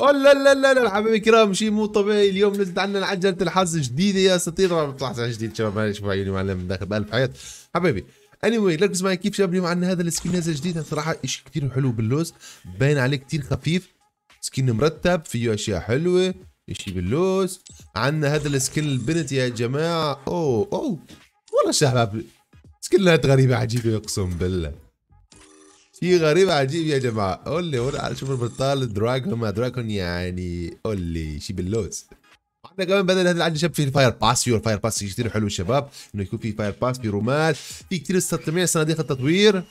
لا لا لا لا حبايبي الكرام شيء مو طبيعي. اليوم نزلت عندنا عجله الحظ جديدة يا أساطير. طبعا طلعت جديد شباب معلش عيوني معلم داخل بألف حياة. حبايبي anyway ركز معي كيف شباب اليوم عندنا هذا ال skin نازل جديد صراحة شيء كثير حلو باللوز باين عليه كثير خفيف. skin مرتب فيه أشياء حلوة شيء باللوز. عندنا هذا ال skin البنت يا جماعة. أوه أوه والله شباب skin ات غريبة عجيبة أقسم بالله. شيء غريب عجيب يا جماعة. قول لي ولا شوف البرتقال dragon ما dragon يعني. قول لي شيء باللوز. عندنا كمان بدل هذا عندنا شاب في ال fire pass في ال fire pass كثير حلو الشباب إنه يكون في fire pass في room ات في كثير جميع صناديق التطوير.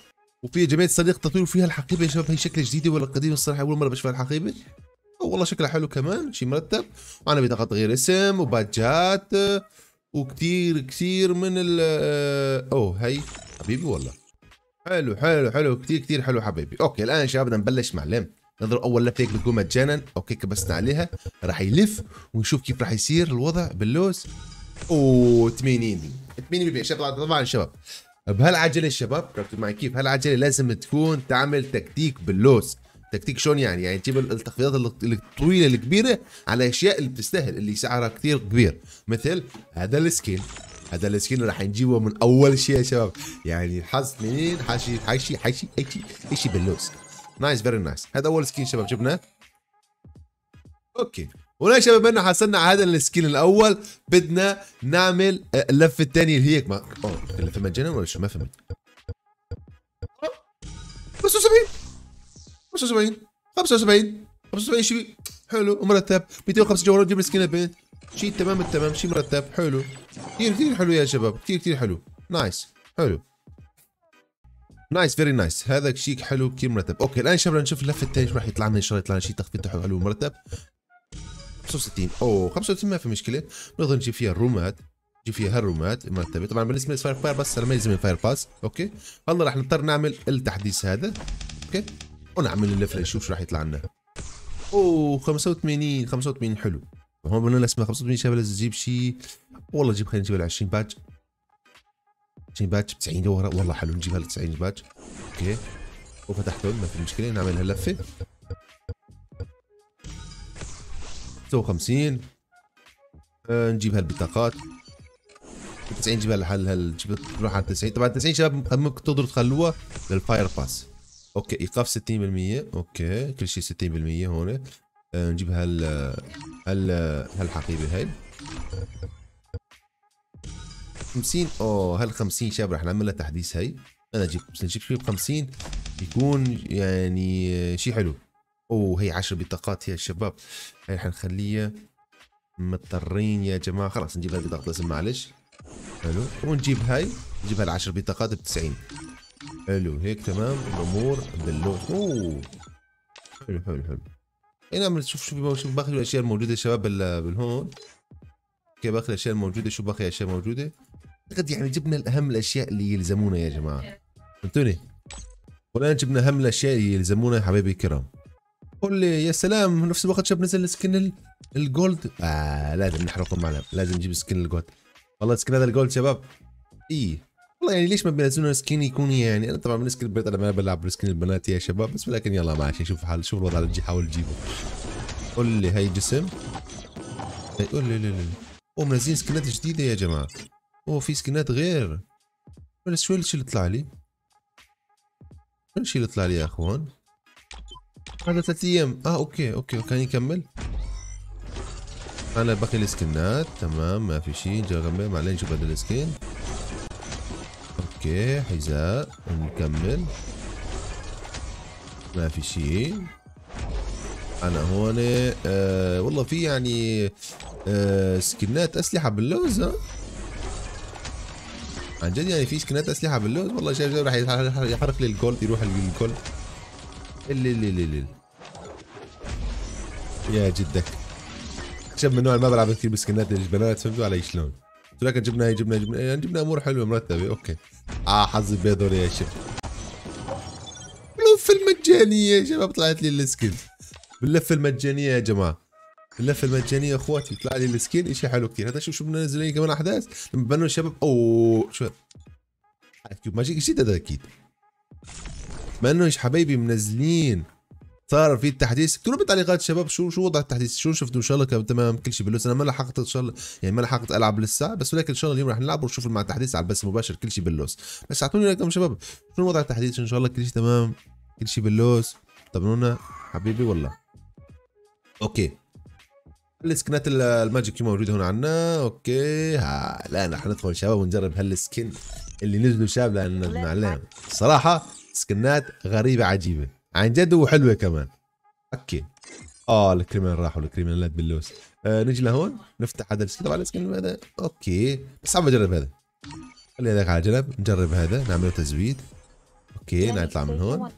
وفي جميع صناديق التطوير وفيها الحقيبة يا شباب. هي شكل جديده ولا قديمه الصراحة أول مرة بشوف الحقيبة. والله شكلها حلو كمان شيء مرتب. وعندنا بطاقه تغيير اسم وباجات وكثير كثير من ال أوه هي حبيبي والله. حلو حلو حلو. كثير كثير حلو حبيبي. okay الآن شباب بدنا نبلش معلم. نضرب أول لفة هيك بتكون مجانا okay كبسنا عليها. راح يلف ونشوف كيف راح يصير الوضع باللوز. أوه 80 80 شباب طبعا شباب. بهالعجلة الشباب ركزوا معي كيف؟ هالعجلة لازم تكون تعمل تكتيك باللوز. تكتيك شلون يعني؟ يعني تجيب التخفيضات الطويلة الكبيرة على أشياء اللي بتستاهل اللي سعرها كثير كبير. مثل هذا ال skin هذا ال skin راح نجيبه من أول شيء يا شباب. يعني الحظ حاشي حاشي اي شيء اي شيء باللوز. nice very nice هذا أول skin شباب جبناه okay. ولا شباب بدنا حصلنا على هذا ال skin الأول. بدنا نعمل اللفه الثانية اللي هيك ما أوه اللفه مجانا ولا شو؟ ما فهمت. 75 75 75 75 شيء حلو ومرتب 250 جوهره نجيب ال skin البنت. شيء تمام التمام شيء مرتب حلو. كثير كثير حلو يا شباب كثير كثير حلو. nice حلو. nice very nice هذا شيك حلو كثير مرتب. okay الآن شباب نشوف اللفه الثانية راح يطلع لنا إن شاء الله يطلع لنا شيء تخفيض حلو مرتب 65 أوه 65 ما في مشكلة. بنقدر نجيب فيها ال room ات نجيب فيها هال room ات مرتبه طبعا بالنسبة لل fire fire pass ما يلزم ال fire pass. okay. هلا راح نضطر نعمل التحديث هذا. okay. ونعمل اللفه نشوف شو راح يطلع لنا. أوه 85 85 حلو. هون بدنا نسمع 85 شباب لازم تجيب شيء والله جيب خلينا نجيب ال 20 باج. 20 باج ب 90 جوهره والله حلو نجيب هال 90 badge. okay. وفتحتهم ما في مشكلة نعمل هاللفه 56 آه نجيب هالبطاقات 90 نجيب هال هال نروح على 90 طبعا 90 شباب ممكن تقدروا تخلوها لل fire pass. okay ايقاف 60% okay كل شيء 60% هون. نجيب هال هال هالحقيبه هاي. 50 أوه هال 50 شباب رح نعمل لها تحديث هاي. أنا أجيب نجيب شيء ب 50 يكون يعني شيء حلو. أوه هي 10 بطاقات يا شباب. هاي حنخليها مضطرين يا جماعة. خلاص نجيب هاي البطاقة لازم معلش. حلو. ونجيب هاي نجيب هال 10 بطاقات ب 90 حلو هيك تمام. الأمور باللون أوه. حلو حلو حلو. اي نعمل شوف شوف شوف باقي الأشياء الموجودة يا شباب بالهون. كيف باقي الأشياء الموجودة شو باقي الأشياء موجوده أعتقد يعني جبنا الأهم الأشياء اللي يلزمونا يا جماعة. فهمتوني؟ والآن جبنا أهم الأشياء اللي يلزمونا حبايبي الكرام. قول لي يا سلام نفس الوقت شاب نزل skin ال gold. آه لازم نحرقه معنا. لازم نجيب skin ال gold. والله skin هذا ال gold شباب. اي والله يعني ليش ما بينزلون skin يكون يعني؟ أنا طبعا skin البنات أنا ما بلعب ب skin البنات يا شباب بس ولكن يلا ماشي شوف حال شوف الوضع اللي حاول تجيبه. قول لي هاي جسم؟ قول لي لا لا أوه منزلين skin ات جديدة يا جماعة. أوه في skin ات غير. بس شو الشيء اللي طلع لي؟ شو الشيء اللي طلع لي يا أخوان؟ هذا ثلاث أيام. آه أوكي أوكي كان يكمل أنا باقي السكنات تمام ما في شيء. نجرب معلين نشوف هذا السكين؟ أوكي حذاء نكمل. ما في شيء. أنا هون آه والله في يعني آه سكنات أسلحة باللوز ها؟ عن جد يعني في سكنات أسلحة باللوز؟ والله شايف راح يحرق لي الجولد يروح الجولد اللي اللي اللي. يا جدك. شاب من نوع ما بلعب كثير بسكنات البنات فهمتوا علي شلون؟ لكن جبنا هي جبنا جبنا يعني جبنا أمور حلوة مرتبة أوكي. آه حظي بيض يا شيخ. اللفه المجانية يا شباب طلعت لي السكن باللفه المجانية يا جماعة. اللفه المجانية أخواتي طلع لي السكين. شيء حلو كثير. هذا شوف شو منزلين كمان أحداث؟ لما بنوا الشباب أوه شو magic جديد هذا أكيد ما انه حبايبي منزلين. صار في التحديث اكتبوا بالتعليقات شباب شو شو وضع التحديث؟ شو شفتوا إن شاء الله كان تمام كل شيء باللوز أنا ما لحقت إن شاء الله يعني ما لحقت ألعب لسه بس ولكن إن شاء الله اليوم رح نلعب ونشوف مع التحديث على البث المباشر كل شيء باللوز بس أعطوني رأيكم شباب شنو وضع التحديث؟ إن شاء الله كل شيء تمام كل شيء باللوز طمنونا حبيبي والله. okay. السكنات الماجيك موجوده هنا عنا. أوكي. ها لا رح ندخل شباب ونجرب هالسكن اللي نزلوا شاب لأن معلم. صراحة سكنات غريبة عجيبة. عن جد وحلوة كمان. أوكي. آه الكريمين راحوا الكريمينالات باللوس آه نجي لهون نفتح هذا السكن طبعا السكن هذا أوكي. بس عم بجرب هذا. خلي هذاك على جنب نجرب هذا نعمله تزويد. أوكي نطلع من هون.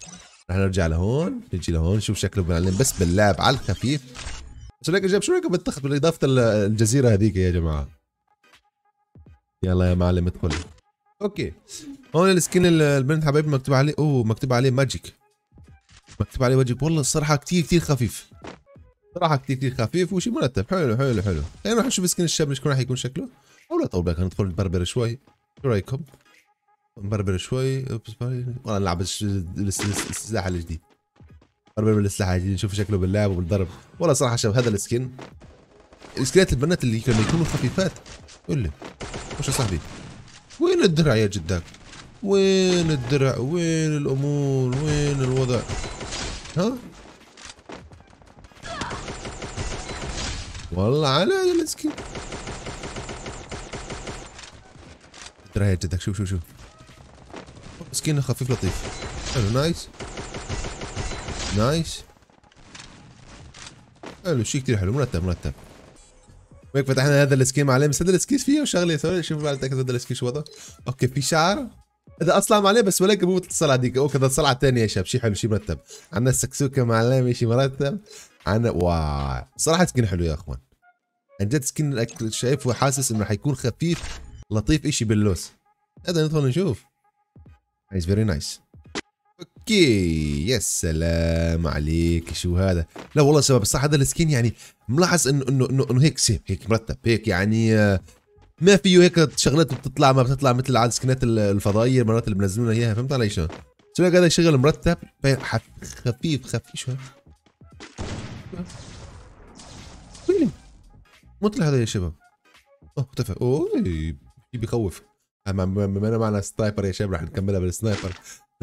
رح نرجع لهون نجي لهون نشوف شكله بنعلم بس باللعب على الخفيف. شو رايك جاب شو رايك بتخذ بالإضافة الجزيرة هذيك يا جماعة؟ يلا يا معلم ادخل. okay. هون ال skin البنت حبايبي مكتوب عليه أوه مكتوب عليه magic. مكتوب عليه magic والله الصراحة كثير كثير خفيف. صراحة كثير كثير خفيف وشي مرتب. حلو حلو حلو. خلينا نروح نشوف skin الشاب شكون راح يكون شكله. أو لا طول بالك ندخل نبربر شوي. شو رأيكم؟ نبربر شوي. والله نلعب السلاح الجديد. نبربر بالسلاح الجديد نشوف شكله باللعب وبالضرب. والله صراحة شباب هذا السكين. السكينات البنات اللي كانوا يكونوا خفيفات. قول لي. وش يا صاحبي؟ وين الدرع يا جدك؟ وين الدرع؟ وين الأمور؟ وين الوضع؟ والله على هذا المسكين. يا جدك. شوف شوف شوف. skin خفيف لطيف. حلو nice. nice. حلو شيء كثير حلو. مرتب مرتب. هيك فتحنا هذا ال skin معلم بس هذا ال skin فيه شغلة ثواني شوف بعد اتاكد هذا ال skin شو وضعه. okay في شعر. هذا أصلا عليه بس ولكن مو مثل الصلعه ديك. okay هذا الصلعه الثانية يا شباب شيء حلو شيء مرتب. عندنا السكسوكة معلم شيء مرتب. عندنا wow. صراحة skin حلو يا أخوان. عن جد skin شايف وحاسس إنه حيكون خفيف لطيف اشي باللوز هذا ندخل نشوف. nice very nice okay يا سلام عليك. شو هذا؟ لا والله شباب صح هذا ال skin يعني ملاحظ إنه إنه إنه, إنه هيك سيف هيك مرتب هيك يعني آه، ما فيه هيك شغلات بتطلع ما بتطلع مثل على السكنات الفضائية مرات اللي بنزلونا إياها فهمت علي؟ شو هذا شغل مرتب؟ خفيف خفيف شو وين مو طلع هذا يا شباب. أوه اختفى أوه بيخوف بما معنا sniper يا شباب رح نكملها بال sniper.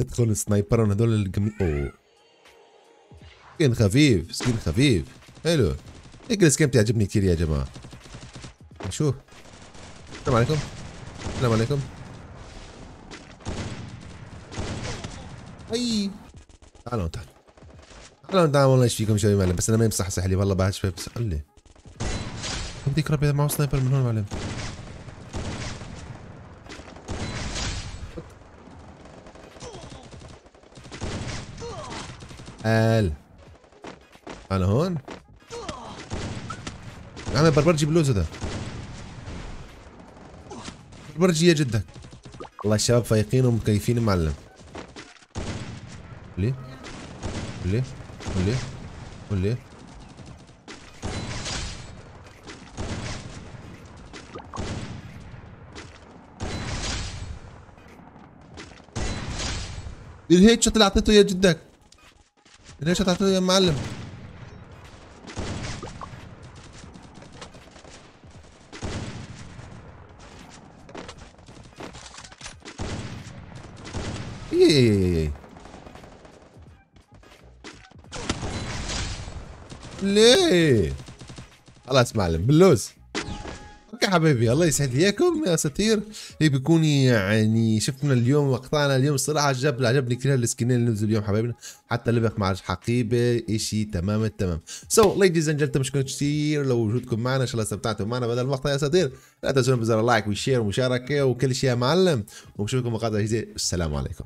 ندخل sniper هذول الجميل أوه. skin خفيف skin خفيف. حلو. هيك ال skin بتعجبني كثير يا جماعة. نشوف السلام عليكم. السلام عليكم. اي تعالوا تعالوا. تعالوا تعالوا والله إيش فيكم شوي معلم؟ بس أنا ما يمصحصح لي. والله بعد شوي بس قل لي بديك ربي معه سنايبر من هون معلم. قال أنا هون. عم بلوزه ده. بربرجي يا جدك والله الشباب فايقين ومكيفين معلم. ليه؟ ليه؟ ليه؟ ليه؟ الهيت شوت اللي اعطيته يا جدك؟ ليش هتعطيه يا معلم؟ إيه. ليه؟ خلاص معلم باللوز. أوكي حبايبي الله يسعد إياكم يا ستير هي بيكون يعني شفنا اليوم مقطعنا اليوم الصراحة عجب عجبني كثير السكنين اللي نزلوا اليوم حبايبنا. حتى لبخ مع حقيبة إشي تمام التمام سو ليديز اند جنتلمان شكرا كثير لو وجودكم معنا إن شاء الله استمتعتوا معنا بهذا المقطع يا ستير لا تنسون بزر اللايك والشير والمشاركه وكل شيء يا معلم. ونشوفكم مقاطع جديده السلام عليكم.